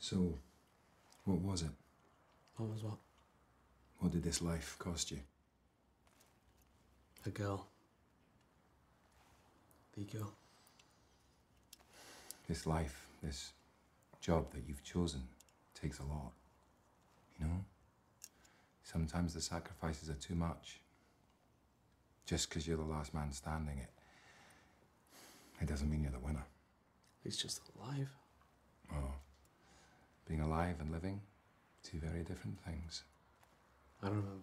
So, what was it? What was what? What did this life cost you? A girl. The girl. This life, this job that you've chosen, takes a lot. You know? Sometimes the sacrifices are too much. Just because you're the last man standing, it, it doesn't mean you're the winner. He's just alive. Alive and living, two very different things. I don't remember.